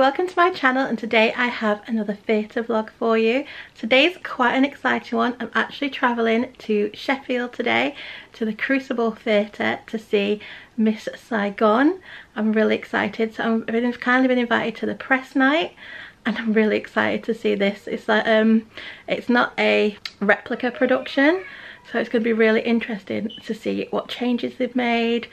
Welcome to my channel and today I have another theatre vlog for you. Today's quite an exciting one. I'm actually travelling to Sheffield today to the Crucible Theatre to see Miss Saigon. I'm really excited. So I've been, kind of been invited to the press night and I'm really excited to see this. It's like um, it's not a replica production so it's going to be really interesting to see what changes they've made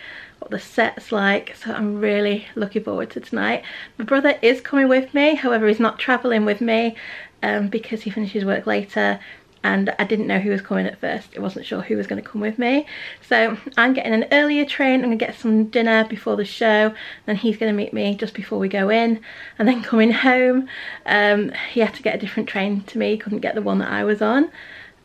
what the set's like so I'm really looking forward to tonight. My brother is coming with me however he's not travelling with me um, because he finishes work later and I didn't know who was coming at first. I wasn't sure who was going to come with me. So I'm getting an earlier train. I'm going to get some dinner before the show. Then he's going to meet me just before we go in. And then coming home, um, he had to get a different train to me. Couldn't get the one that I was on.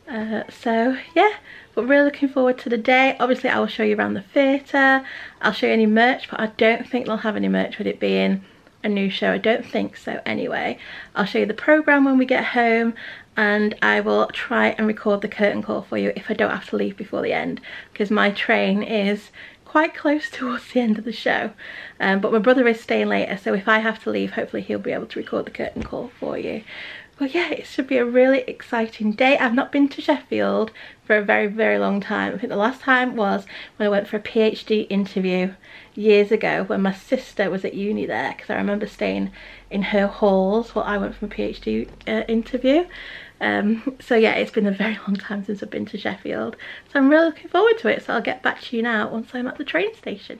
Uh, so yeah, but really looking forward to the day. Obviously I will show you around the theatre, I'll show you any merch, but I don't think they'll have any merch with it being a new show. I don't think so anyway. I'll show you the programme when we get home and I will try and record the curtain call for you if I don't have to leave before the end because my train is quite close towards the end of the show um, but my brother is staying later so if I have to leave hopefully he'll be able to record the curtain call for you but yeah, it should be a really exciting day. I've not been to Sheffield for a very, very long time. I think the last time was when I went for a PhD interview years ago when my sister was at uni there because I remember staying in her halls while I went for a PhD uh, interview. Um, so yeah, it's been a very long time since I've been to Sheffield. So I'm really looking forward to it. So I'll get back to you now once I'm at the train station.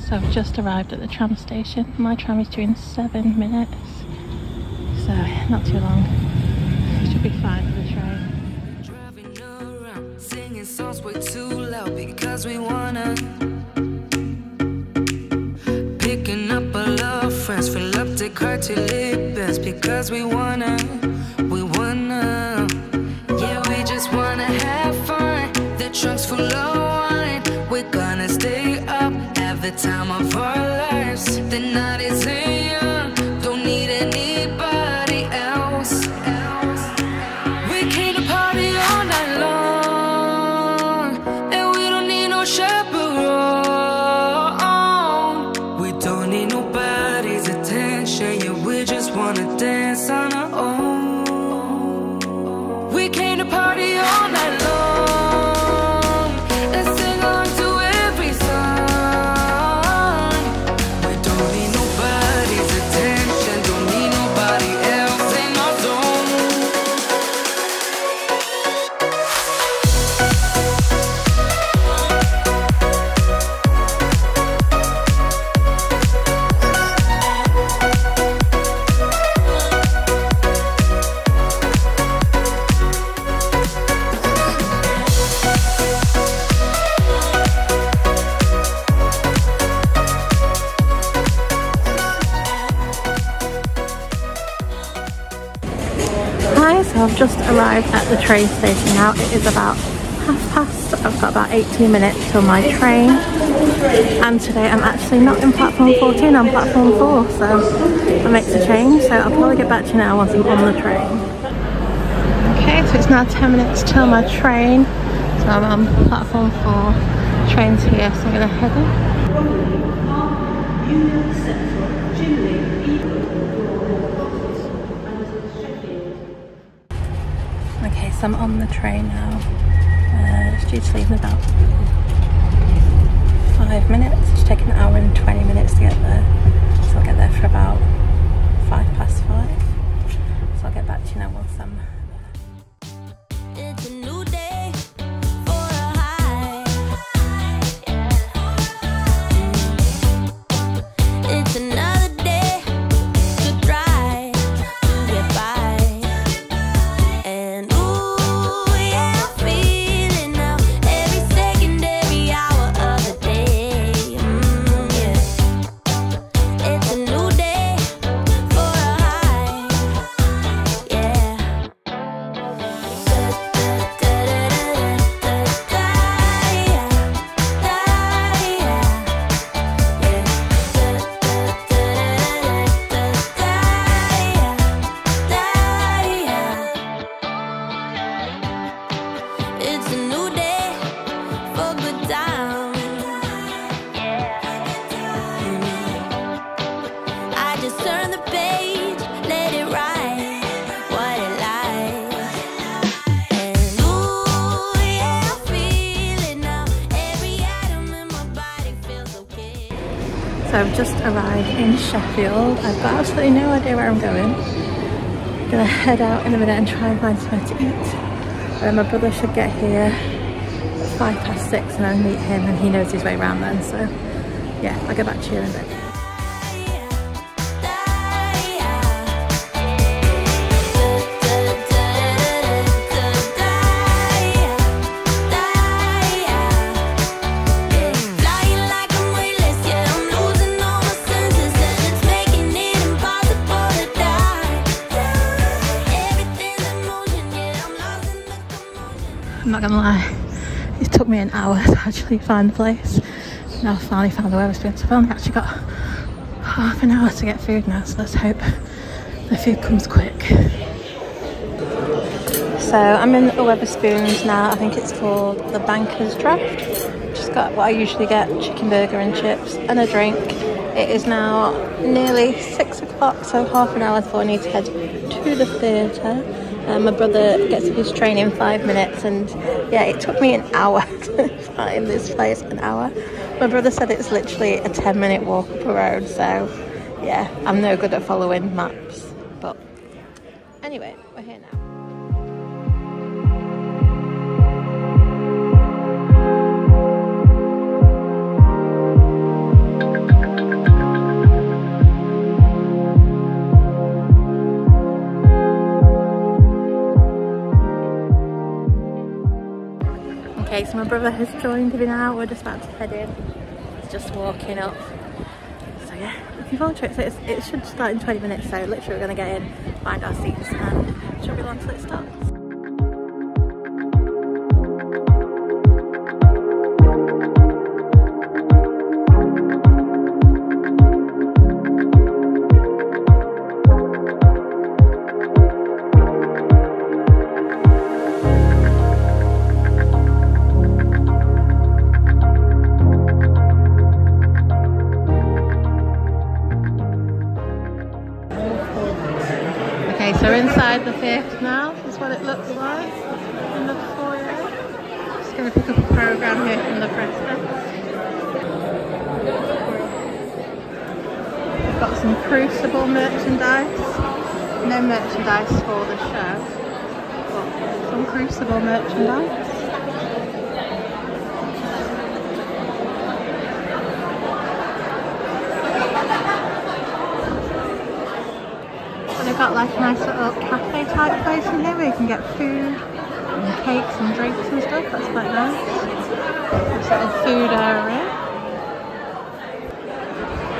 So I've just arrived at the tram station. My tram is due in seven minutes so not too long. Should be fine for the train. Driving around, singing songs way too loud because we wanna. Picking up friends, fill up the car because we wanna, we wanna. Yeah, we just wanna have fun. The trunk's full of wine. We're gonna stay up, have the time of our lives. The night is young, the train station now. It is about half past. I've got about 18 minutes till my train. And today I'm actually not in platform 14, I'm platform 4. So that makes a change. So I'll probably get back to you now once I'm on the train. Okay, so it's now 10 minutes till my train. So I'm on platform 4. Train's here, so I'm going to head in. I'm on the train now. Uh, it's due to leave in about five minutes. It's taken an hour and 20 minutes to get there. So I'll get there for about five past five. So I'll get back to you now once I'm just arrived in Sheffield. I've got absolutely no idea where I'm going. I'm gonna head out in a minute and try and find somewhere to eat. And my brother should get here at five past six and I'll meet him and he knows his way around then. So yeah, I'll get back to you in a bit. I'm not gonna lie, it took me an hour to actually find the place. Now I finally found the Wetherspoons. I've only actually got half an hour to get food now, so let's hope the food comes quick. So I'm in the Wetherspoons now, I think it's called the Banker's Draft. Just got what I usually get, chicken burger and chips and a drink. It is now nearly six o'clock, so half an hour before I need to head to the theatre. Um, my brother gets his train in five minutes and yeah, it took me an hour to find this place, an hour. My brother said it's literally a 10 minute walk up a road, so yeah, I'm no good at following maps. But anyway, So my brother has joined me now. We're just about to head in. He's just walking up. So yeah, forward to it. So it should start in 20 minutes. So literally we're going to get in, find our seats and should be long till it starts.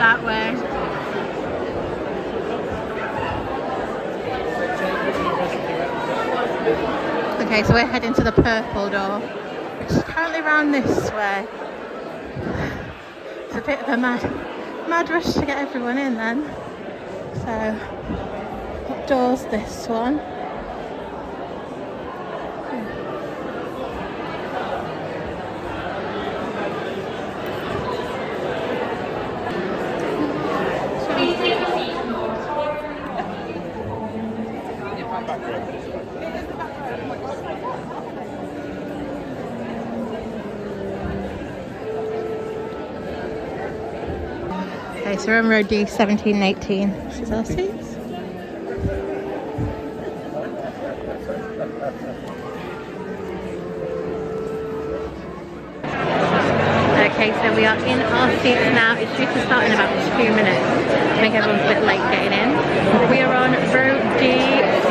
That way. Okay, so we're heading to the purple door, which is apparently around this way. It's a bit of a mad, mad rush to get everyone in then. So what doors this one. We're on road D 17 18. This is our seats. Okay, so we are in our seats now. It's due to start in about two minutes. I think everyone's a bit late getting in. We are on row D,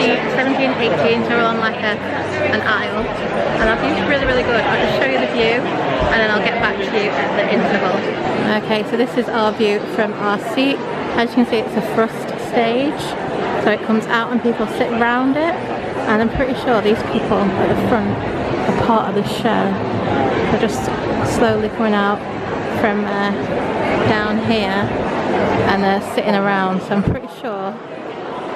seat 17, 18, so we're on like a, an aisle. And our view's really, really good. I'll just show you the view and then I'll get back to you at the interval. Okay, so this is our view from our seat. As you can see, it's a thrust stage. So it comes out and people sit around it. And I'm pretty sure these people at the front are part of the show. They're just slowly coming out from uh, down here and they're sitting around so I'm pretty sure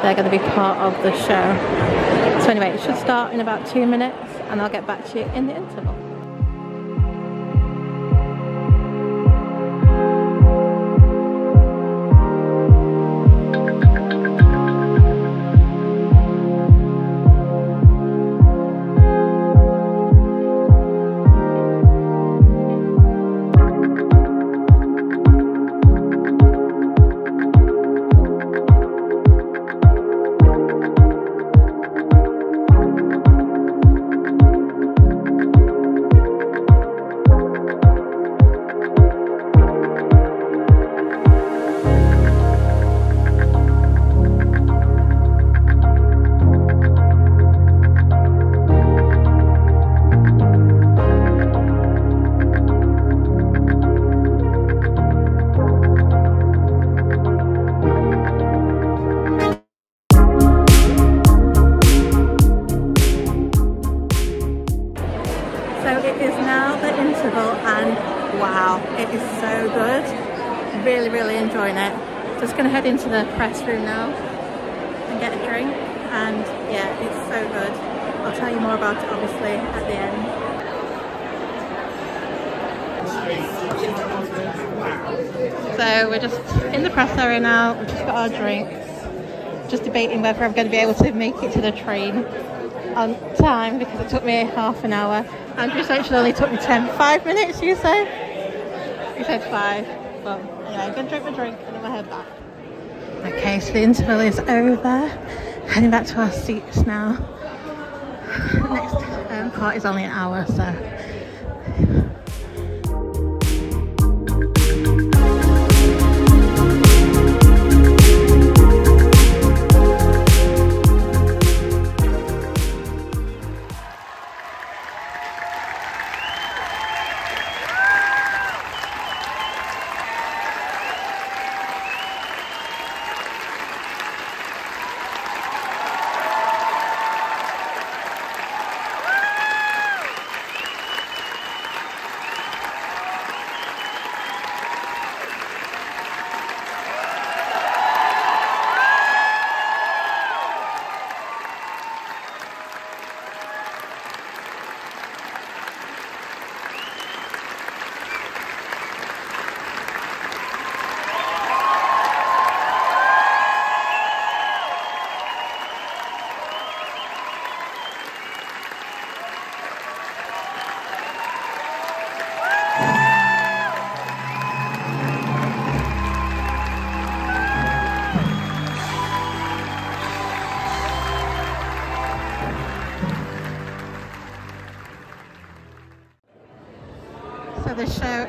they're going to be part of the show. So anyway, it should start in about two minutes and I'll get back to you in the interval. Our drinks. Just debating whether I'm going to be able to make it to the train on time because it took me half an hour. Andrew said it only took me 10, 5 minutes, you say? He said 5. But yeah, I'm going to drink my drink and then we'll head back. Okay, so the interval is over. Heading back to our seats now. Next um, part is only an hour, So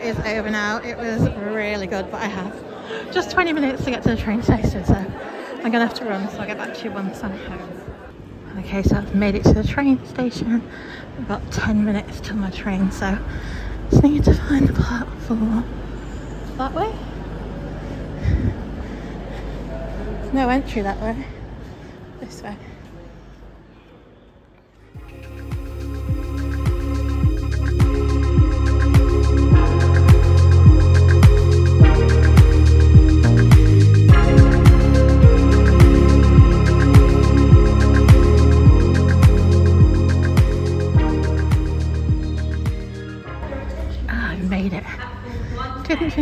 is over now. It was really good, but I have just 20 minutes to get to the train station, so I'm gonna have to run, so I'll get back to you once I'm home. Okay, so I've made it to the train station. I've got 10 minutes till my train, so just need to find the platform. That way? There's no entry that way. This way.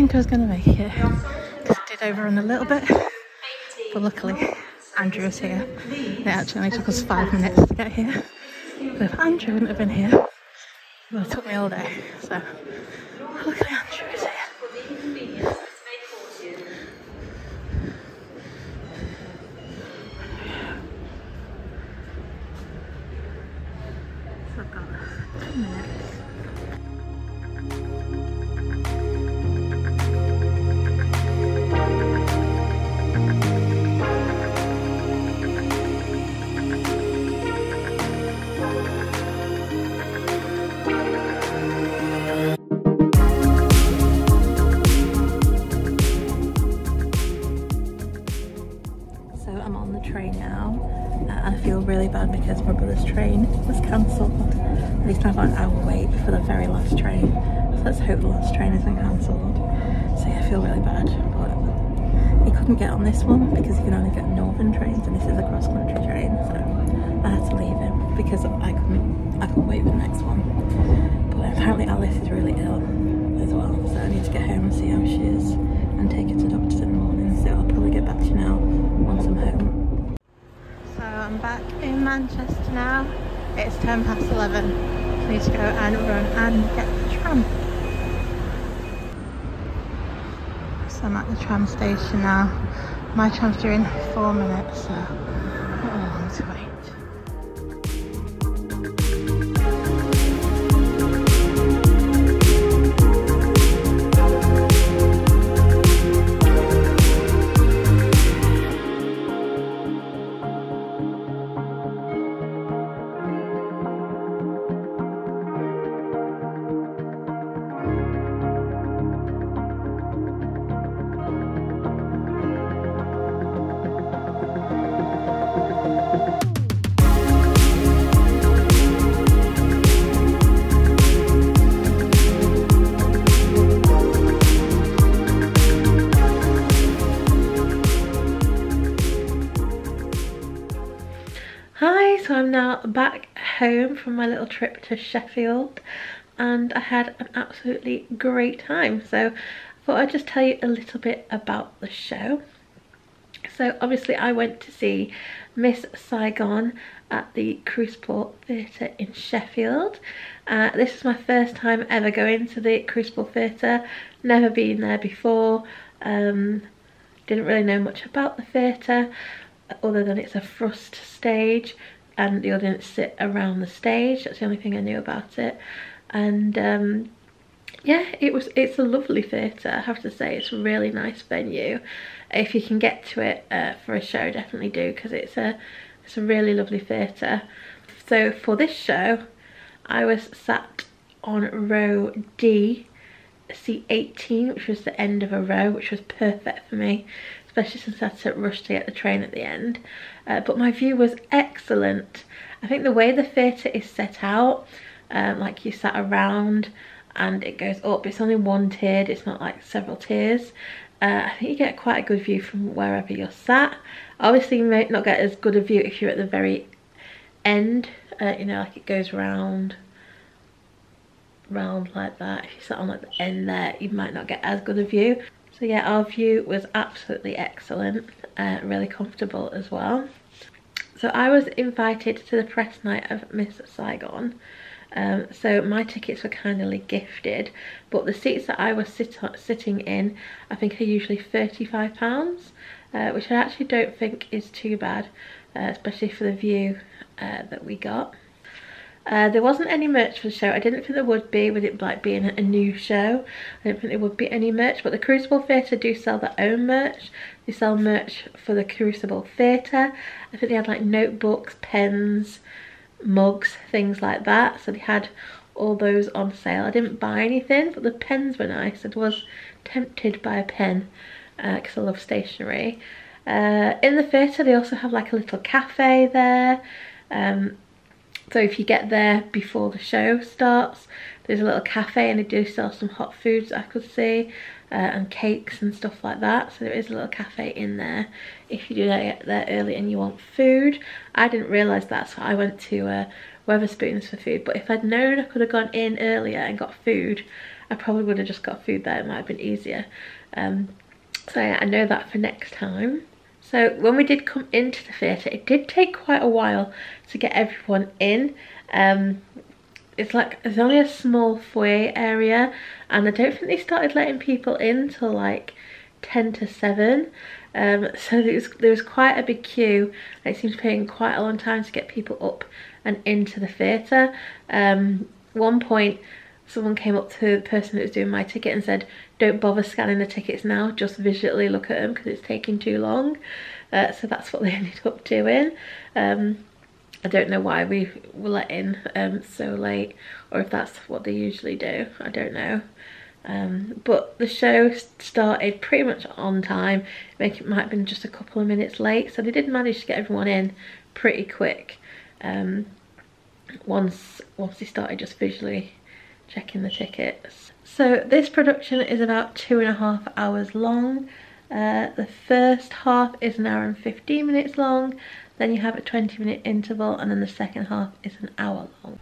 Think I was going to make it. 'cause I did overrun a little bit. But luckily, Andrew was here. It actually only took us five minutes to get here. But if Andrew wouldn't have been here, it would have took me all day. So, luckily couldn't get on this one because you can only get northern trains and this is a cross country train. So I had to leave him because I couldn't I couldn't wait for the next one. But apparently Alice is really ill as well. So I need to get home and see how she is and take her to doctors in the morning. So I'll probably get back to you now once I'm home. So I'm back in Manchester now. It's 10 past 11. I need to go and run and get the tram. So I'm at the tram station now. My tram's due in four minutes, so home from my little trip to Sheffield and I had an absolutely great time. So I thought I'd just tell you a little bit about the show. So obviously I went to see Miss Saigon at the Crucible Theatre in Sheffield. Uh, this is my first time ever going to the Crucible Theatre, never been there before, um, didn't really know much about the theatre other than it's a thrust stage and the audience sit around the stage, that's the only thing I knew about it. And um, yeah, it was. it's a lovely theatre, I have to say, it's a really nice venue if you can get to it uh, for a show definitely do because it's a it's a really lovely theatre so for this show I was sat on row D seat 18 which was the end of a row which was perfect for me especially since I had to rush to get the train at the end uh, but my view was excellent I think the way the theatre is set out um, like you sat around and it goes up it's only one tiered it's not like several tiers uh, I think you get quite a good view from wherever you're sat. Obviously you might not get as good a view if you're at the very end, uh, you know, like it goes round, round like that. If you sat on like the end there, you might not get as good a view. So yeah, our view was absolutely excellent, uh, really comfortable as well. So I was invited to the press night of Miss Saigon, um, so my tickets were kindly gifted, but the seats that I was sit sitting in, I think are usually £35, uh, which I actually don't think is too bad, uh, especially for the view uh, that we got. Uh, there wasn't any merch for the show. I didn't think there would be with it like being a new show. I don't think there would be any merch, but the Crucible Theatre do sell their own merch. They sell merch for the Crucible Theatre. I think they had like notebooks, pens, mugs, things like that. So they had all those on sale. I didn't buy anything, but the pens were nice. I was tempted by a pen because uh, I love stationery. Uh, in the theatre they also have like a little cafe there. Um, so if you get there before the show starts, there's a little cafe and they do sell some hot foods I could see uh, and cakes and stuff like that. So there is a little cafe in there if you do get there early and you want food. I didn't realise that so I went to uh, Wetherspoons for food but if I'd known I could have gone in earlier and got food I probably would have just got food there, it might have been easier. Um, so yeah, I know that for next time. So when we did come into the theatre, it did take quite a while to get everyone in. Um, it's like there's only a small foyer area and I don't think they started letting people in till like 10 to 7 um, so there was, there was quite a big queue it seems taking quite a long time to get people up and into the theatre um, one point someone came up to the person that was doing my ticket and said don't bother scanning the tickets now just visually look at them because it's taking too long uh, so that's what they ended up doing um, I don't know why we were let in um, so late or if that's what they usually do. I don't know. Um, but the show started pretty much on time. Make it might have been just a couple of minutes late. So they did manage to get everyone in pretty quick. Um, once once they started just visually checking the tickets. So this production is about two and a half hours long. Uh, the first half is an hour and 15 minutes long then you have a 20 minute interval and then the second half is an hour long.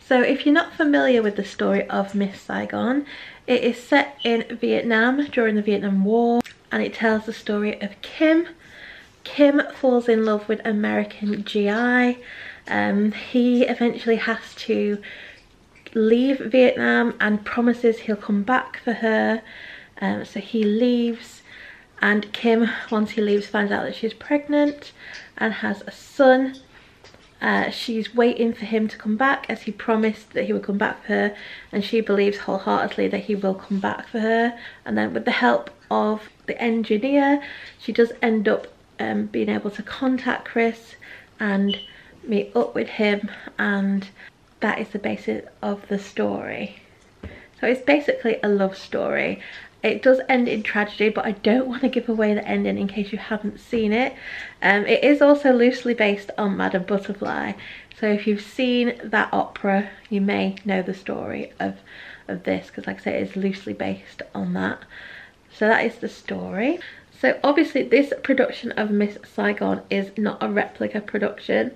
So if you're not familiar with the story of Miss Saigon, it is set in Vietnam during the Vietnam War and it tells the story of Kim. Kim falls in love with American GI. Um, he eventually has to leave Vietnam and promises he'll come back for her. Um, so he leaves and Kim, once he leaves, finds out that she's pregnant and has a son. Uh, she's waiting for him to come back as he promised that he would come back for her and she believes wholeheartedly that he will come back for her and then with the help of the engineer she does end up um, being able to contact Chris and meet up with him and that is the basis of the story. So it's basically a love story it does end in tragedy, but I don't want to give away the ending in case you haven't seen it. Um, it is also loosely based on Madame Butterfly, so if you've seen that opera, you may know the story of, of this, because like I say, it is loosely based on that. So that is the story. So obviously this production of Miss Saigon is not a replica production.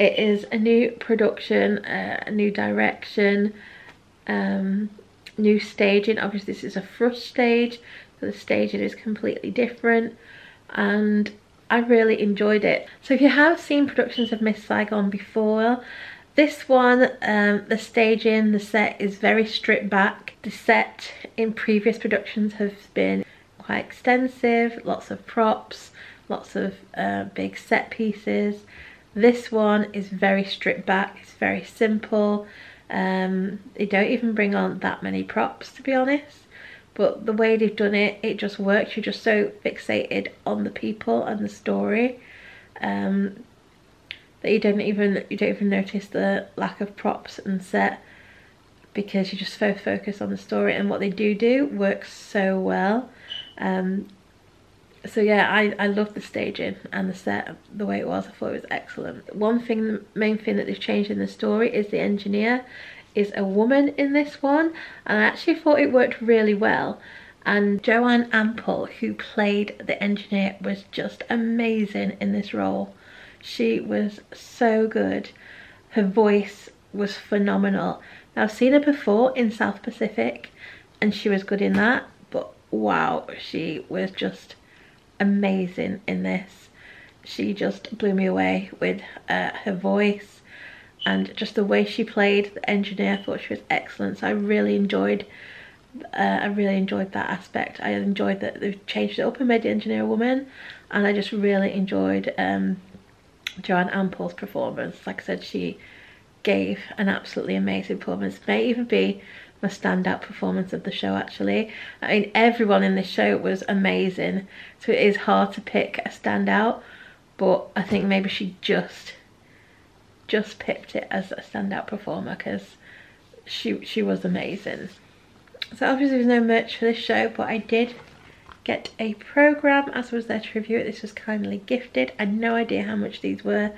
It is a new production, uh, a new direction, um, new staging. Obviously this is a Thrust stage, so the staging is completely different and I really enjoyed it. So if you have seen productions of Miss Saigon before, this one, um, the staging, the set is very stripped back. The set in previous productions have been quite extensive, lots of props, lots of uh, big set pieces. This one is very stripped back, it's very simple. Um, they don't even bring on that many props to be honest. But the way they've done it, it just works. You're just so fixated on the people and the story. Um, that you don't even you don't even notice the lack of props and set because you just so focus on the story and what they do do works so well um, so yeah I, I love the staging and the set the way it was I thought it was excellent one thing the main thing that they've changed in the story is the engineer is a woman in this one and I actually thought it worked really well and Joanne Ampil who played the engineer was just amazing in this role she was so good. Her voice was phenomenal. Now I've seen her before in South Pacific and she was good in that, but wow, she was just amazing in this. She just blew me away with uh, her voice and just the way she played the engineer. I thought she was excellent. So I really enjoyed uh, I really enjoyed that aspect. I enjoyed that they've changed it up and made the engineer a woman and I just really enjoyed um, Joanne Ampil's performance. Like I said, she gave an absolutely amazing performance. May even be my standout performance of the show actually. I mean everyone in this show was amazing so it is hard to pick a standout but I think maybe she just just picked it as a standout performer because she she was amazing. So obviously there's no merch for this show but I did get a program as was review it. This was kindly gifted. I had no idea how much these were.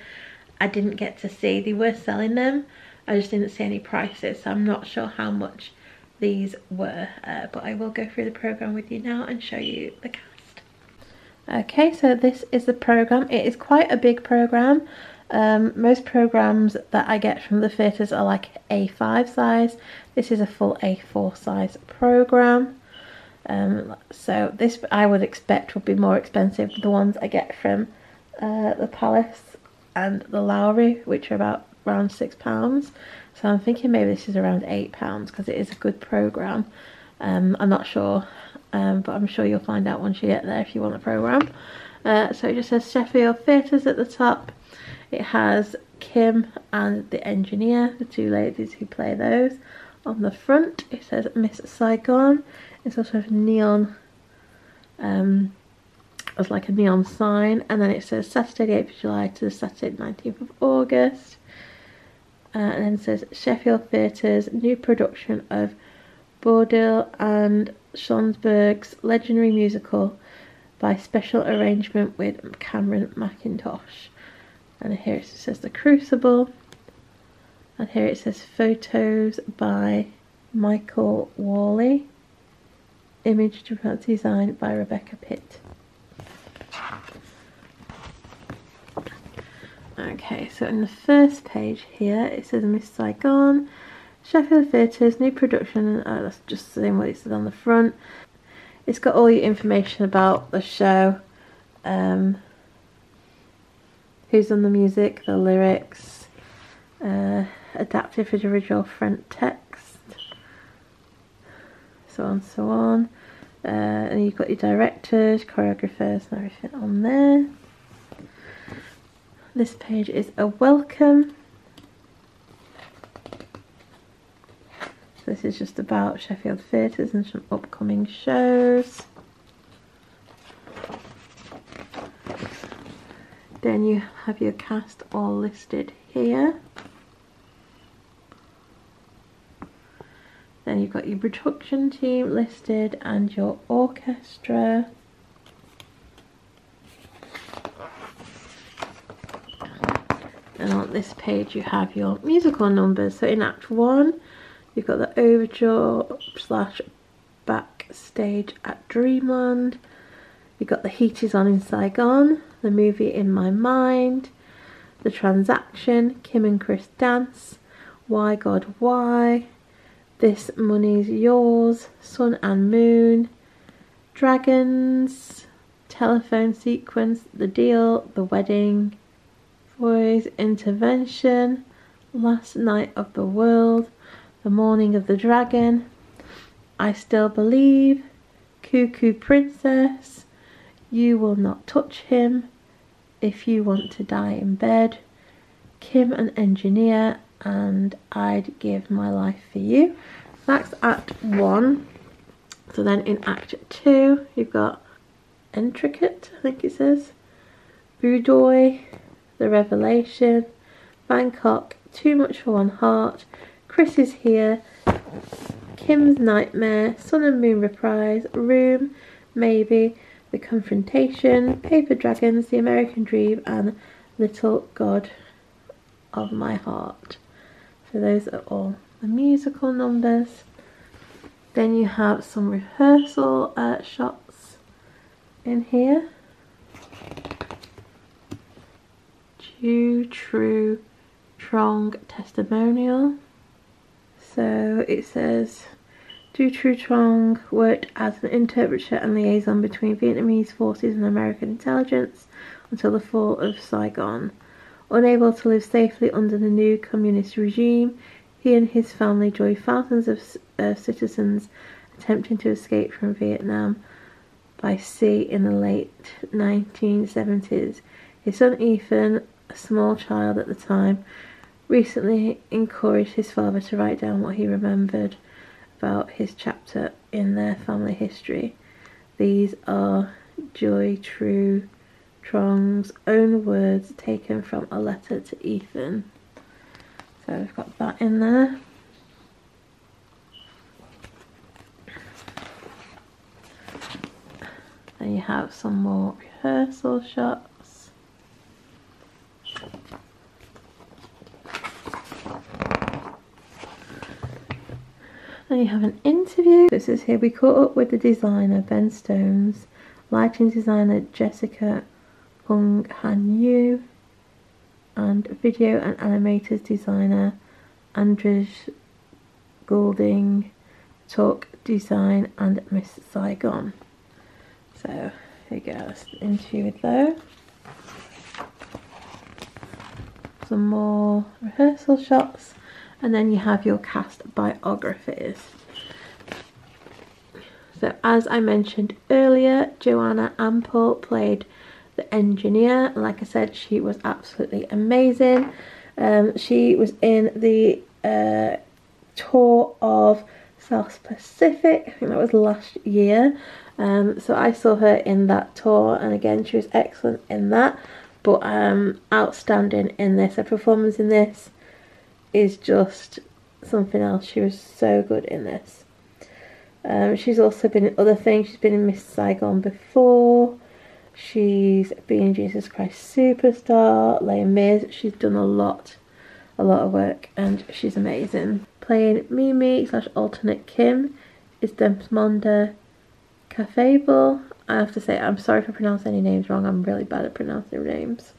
I didn't get to see. They were selling them. I just didn't see any prices. So I'm not sure how much these were. Uh, but I will go through the program with you now and show you the cast. Okay, so this is the program. It is quite a big program. Um, most programs that I get from the theatres are like A5 size. This is a full A4 size program. Um, so this I would expect would be more expensive than the ones I get from uh, the Palace and the Lowry, which are about around six pounds. So I'm thinking maybe this is around eight pounds because it is a good program. Um, I'm not sure, um, but I'm sure you'll find out once you get there if you want a program. Uh, so it just says Sheffield Theatres at the top. It has Kim and the engineer, the two ladies who play those. On the front it says Miss Saigon. It's also a neon, um, as like a neon sign. And then it says Saturday the 8th of July to the Saturday 19th of August. Uh, and then says Sheffield Theatres new production of Boublil and Schonberg's legendary musical by special arrangement with Cameron Mackintosh. And here it says The Crucible. And here it says photos by Michael Worley. Image design by Rebecca Pitt. Okay, so in the first page here it says Miss Saigon, Sheffield Theatres, new production, oh, that's just the same what it says on the front. It's got all your information about the show, um, who's on the music, the lyrics, uh, adapted for the original front text, so on so on. Uh, and you've got your directors, choreographers and everything on there. This page is a welcome. This is just about Sheffield Theatres and some upcoming shows. Then you have your cast all listed here. Then you've got your production team listed and your orchestra. This page you have your musical numbers. So in Act 1 you've got the overture slash backstage at Dreamland. You've got the heat is on in Saigon, the movie In My Mind, The Transaction, Kim and Chris Dance, Why God Why, This Money's Yours, Sun and Moon, Dragons, Telephone Sequence, The Deal, The Wedding, Boys Intervention, Last Night of the World, The Morning of the Dragon, I Still Believe, Coo-Coo Princess, You Will Not Touch Him, If You Want to Die in Bed, Kim an Engineer, and I'd Give My Life for You. That's Act 1. So then in Act 2, you've got Intricate, I think it says, Boudoir, The Revelation, Bangkok, Too Much for One Heart, Chris is Here, Kim's Nightmare, Sun and Moon Reprise, Room, Maybe, The Confrontation, Paper Dragons, The American Dream, and Little God of My Heart. So those are all the musical numbers. Then you have some rehearsal uh, shots in here. True, true, Trong testimonial. So it says, Du Tru Trong worked as an interpreter and liaison between Vietnamese forces and American intelligence until the fall of Saigon. Unable to live safely under the new communist regime, he and his family joined thousands of uh, citizens attempting to escape from Vietnam by sea in the late 1970s. His son Ethan, a small child at the time, recently encouraged his father to write down what he remembered about his chapter in their family history. These are Joy True Trong's own words taken from a letter to Ethan. So we've got that in there. Then you have some more rehearsal shots. You have an interview. This is here. We caught up with the designer Ben Stones, lighting designer Jessica Hung Han Yu, and video and animators designer Andrzej Goulding, talk design and Miss Saigon. So here you go, let's interview with those. Some more rehearsal shots and then you have your cast biographies. So as I mentioned earlier, Joanna Ampil played the engineer. Like I said, she was absolutely amazing. Um, she was in the uh, tour of South Pacific, I think that was last year. Um, so I saw her in that tour and again she was excellent in that but um, outstanding in this. Her performance in this is just something else. She was so good in this. Um, she's also been in other things. She's been in Miss Saigon before. She's been Jesus Christ Superstar, Les Mis. She's done a lot, a lot of work, and she's amazing. Playing Mimi slash alternate Kim is Desmonda Cathabel. I have to say, I'm sorry for pronouncing any names wrong. I'm really bad at pronouncing names.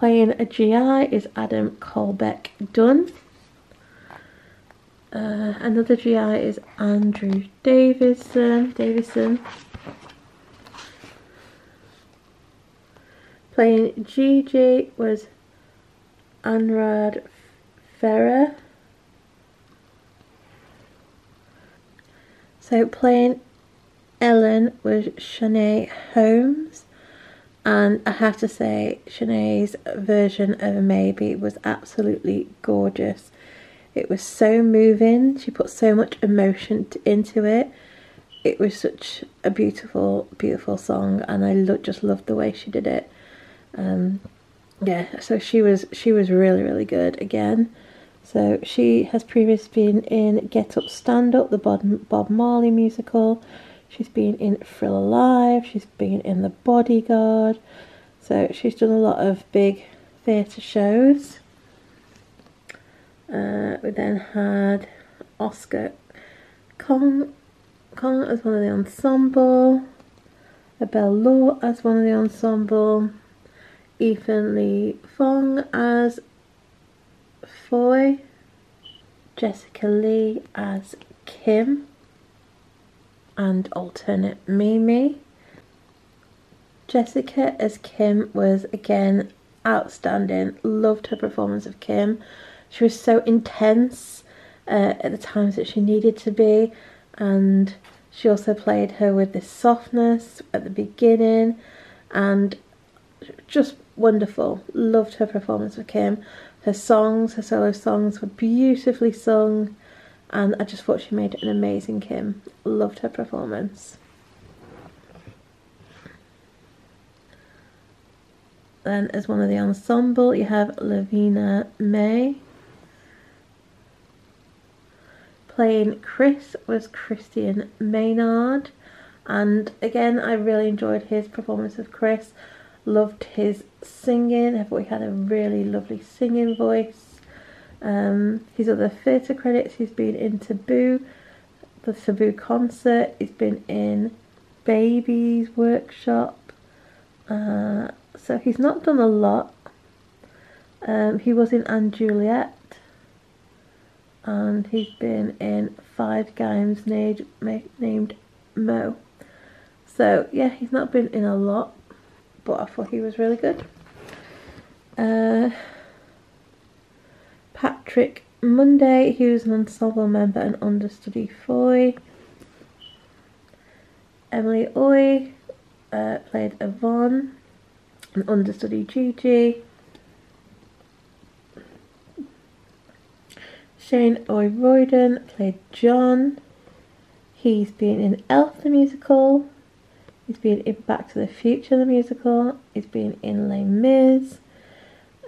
Playing a GI is Adam Colbeck Dunn. Uh, another GI is Andrew Davison. Davison. Playing Gigi was Anrad Ferrer. So playing Ellen was Shanay Holmes and I have to say Shanay's version of Maybe was absolutely gorgeous. It was so moving, she put so much emotion into it. It was such a beautiful, beautiful song and I lo just loved the way she did it. Um, yeah, so she was she was really, really good again. So she has previously been in Get Up Stand Up, the Bob, Bob Marley musical. She's been in Thriller Live, she's been in The Bodyguard, so she's done a lot of big theatre shows. Uh, we then had Oscar Kong, Kong as one of the ensemble, Abel Law as one of the ensemble, Ethan Le Phong as Foy, Jessica Lee as Kim, and alternate Mimi. Jessica as Kim was again outstanding. Loved her performance of Kim. She was so intense uh, at the times that she needed to be, and she also played her with this softness at the beginning, and just wonderful. Loved her performance of Kim. Her songs, her solo songs, were beautifully sung, and I just thought she made an amazing Kim. Loved her performance. Then, as one of the ensemble, you have Lavina May. Playing Chris was Christian Maynard, and again, I really enjoyed his performance of Chris. Loved his singing. I thought he had a really lovely singing voice. Um, his other theatre credits, he's been in Taboo, the Taboo concert. He's been in Baby's Workshop. Uh, so he's not done a lot. Um, he was in & Juliet. And he's been in five games named, named Moe. So yeah, he's not been in a lot but I thought he was really good. Uh, Patrick Monday, he was an ensemble member and understudy Foy. Emily Oy uh, played Yvonne, an understudy Gigi. Shane O'Riordan played John. He's been in Elf the musical. He's been in Back to the Future, the musical. He's been in Les Mis.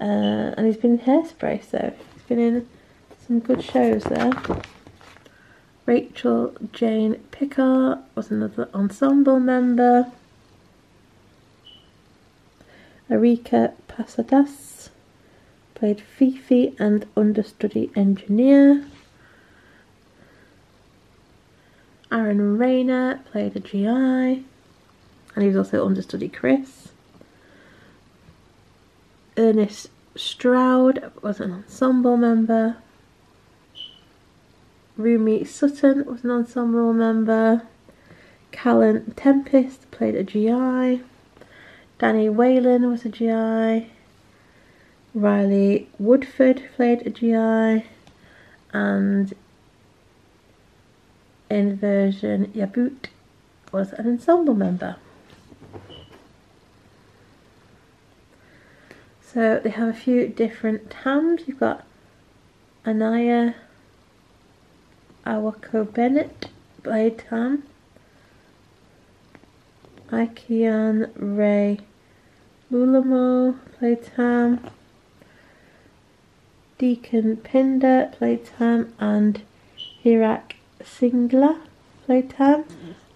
Uh, and he's been in Hairspray, so been in some good shows there. Rachel Jane Pickard was another ensemble member. Erika Posadas played Fifi and understudy engineer. Aaron Rayner played a GI and he was also understudy Chris. Ernest Stroud was an ensemble member. Rumi Sutton was an ensemble member. Callan Tempest played a GI. Danny Whalen was a GI. Riley Woodford played a GI. And Inversion Yabut was an ensemble member. So they have a few different tams. You've got Anaya Awako Bennett Blade Tam. Ikean Ray Mulamo played Tam. Deacon Pinder played Tam and Hirak Singla played Tam.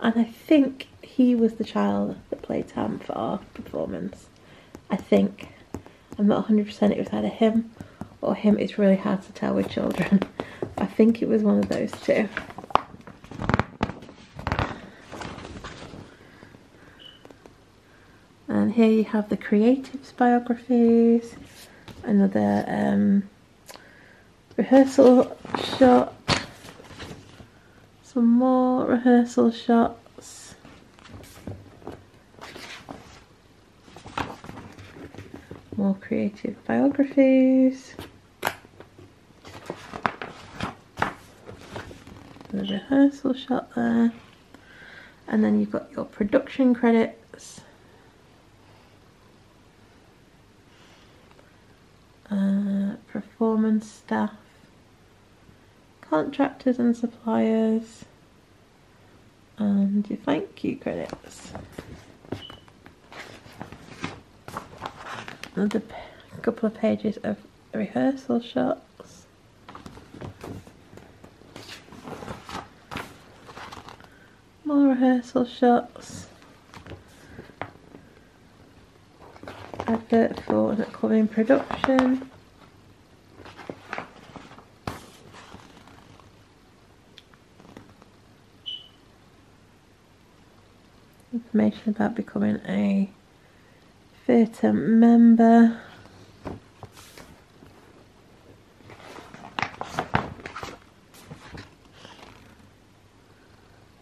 And I think he was the child that played Tam for our performance. I think. I'm not 100% it was either him or him. It's really hard to tell with children. I think it was one of those two. And here you have the creatives biographies, another um, rehearsal shot, some more rehearsal shot more creative biographies. The rehearsal shot there. And then you've got your production credits. Uh, performance staff, contractors and suppliers, and your thank you credits. Another couple of pages of rehearsal shots. More rehearsal shots. Advert for an upcoming production. Information about becoming a theatre member.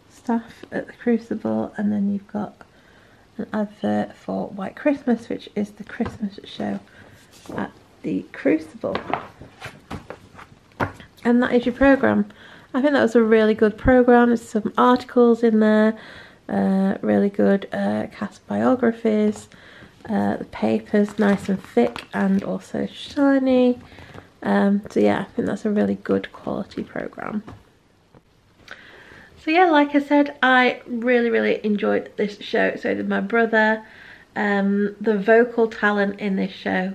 Staff at the Crucible and then you've got an advert for White Christmas which is the Christmas show at the Crucible. And that is your programme. I think that was a really good programme. There's some articles in there, uh, really good uh, cast biographies. Uh, the paper's nice and thick and also shiny. Um, so yeah, I think that's a really good quality programme. So yeah, like I said, I really, really enjoyed this show. So did my brother. Um, the vocal talent in this show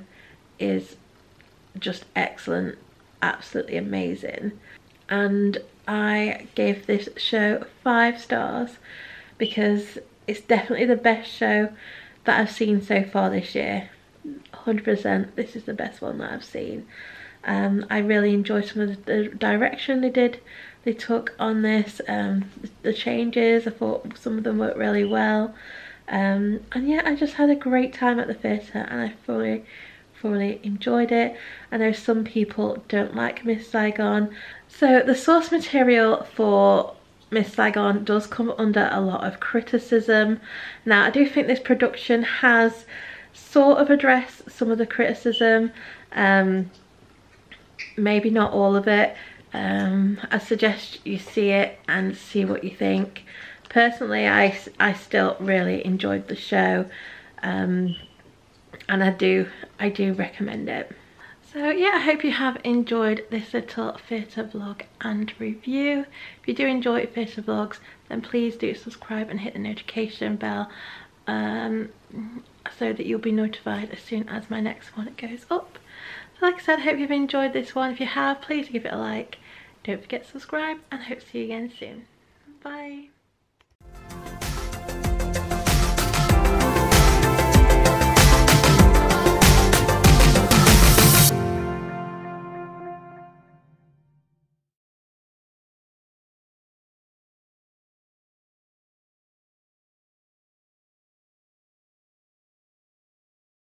is just excellent, absolutely amazing. And I gave this show five stars because it's definitely the best show that I've seen so far this year. 100% this is the best one that I've seen. Um, I really enjoyed some of the, the, direction they did, they took on this, um, the changes, I thought some of them worked really well. Um, and yeah, I just had a great time at the theatre and I fully, fully enjoyed it. I know some people don't like Miss Saigon. So the source material for Miss Saigon does come under a lot of criticism. Now I do think this production has sort of addressed some of the criticism, um, maybe not all of it. Um, I suggest you see it and see what you think. Personally, I, I still really enjoyed the show um, and I do, I do recommend it. So yeah, I hope you have enjoyed this little theatre vlog and review. If you do enjoy theatre vlogs, then please do subscribe and hit the notification bell um, so that you'll be notified as soon as my next one goes up. So like I said, I hope you've enjoyed this one. If you have, please give it a like. Don't forget to subscribe and I hope to see you again soon. Bye.